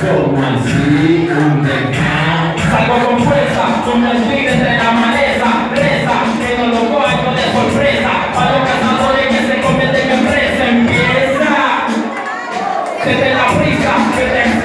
como así, underground Salgo con fuerza, con las tigres de la maleza. Reza, que no lo cojo de sorpresa. Para los cazadores que se convierten en presa Empieza, desde la prisa, desde